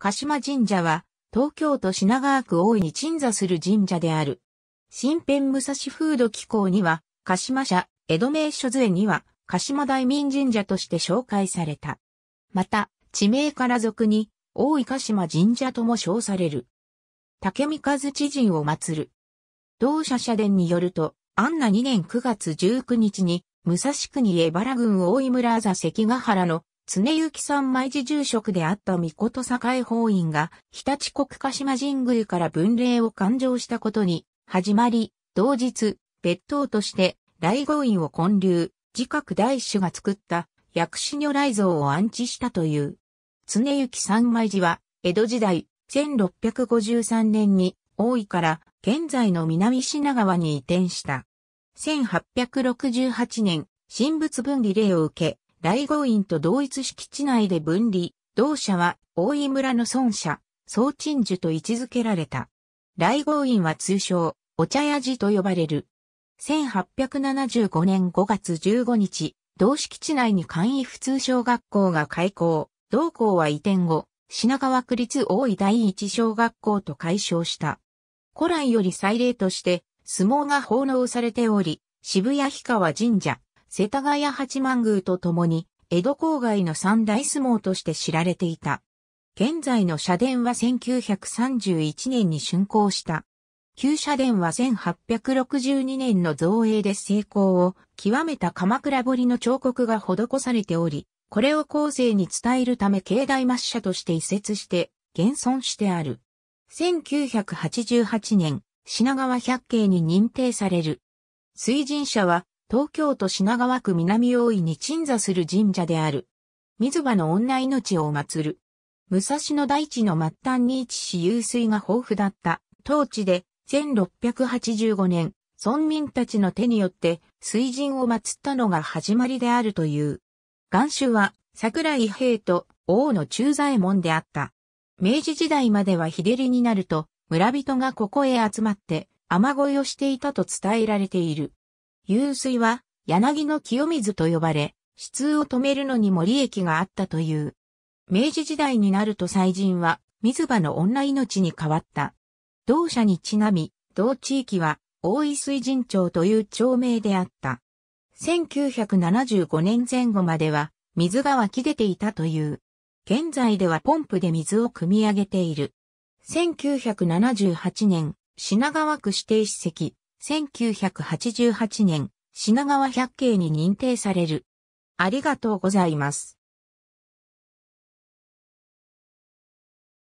鹿島神社は、東京都品川区大井に鎮座する神社である。新編武蔵風土機構には、鹿島社、江戸名所図には、鹿島大民神社として紹介された。また、地名から俗に、大井鹿島神社とも称される。竹見和知人を祀る。同社社殿によると、安那2年9月19日に、武蔵国江原郡大井村座関ヶ原の常幸三枚寺住職であった御事栄法院が、日立国鹿島神宮から分霊を勘定したことに、始まり、同日、別当として、大豪院を建立、自覚大師が作った薬師如来像を安置したという。常幸三枚寺は、江戸時代、1653年に、大井から現在の南品川に移転した。1868年、神仏分離令を受け、大豪院と同一敷地内で分離、同社は大井村の孫社、総鎮守と位置づけられた。大豪院は通称、お茶屋寺と呼ばれる。1875年5月15日、同敷地内に簡易普通小学校が開校、同校は移転後、品川区立大井第一小学校と改称した。古来より祭礼として相撲が奉納されており、渋谷氷川神社、世田谷八幡宮とともに、江戸郊外の三大相撲として知られていた。現在の社殿は1931年に竣工した。旧社殿は1862年の造営で成功を極めた鎌倉彫の彫刻が施されており、これを後世に伝えるため境内抹社として移設して現存してある。1988年、品川百景に認定される。水神社は東京都品川区南大井に鎮座する神社である。水場の女命を祀る。武蔵野大地の末端に位置し湧水が豊富だった当地で1685年、村民たちの手によって水神を祀ったのが始まりであるという。元首は桜井平と王の駐在門であった。明治時代までは日照りになると村人がここへ集まって雨乞いをしていたと伝えられている。湧水は柳の清水と呼ばれ、支通を止めるのにも利益があったという。明治時代になると祭神は水場の女命に変わった。同社にちなみ、同地域は大井水神町という町名であった。1975年前後までは水が湧き出ていたという。現在ではポンプで水を汲み上げている。1978年、品川区指定史跡、1988年、品川百景に認定される。ありがとうございます。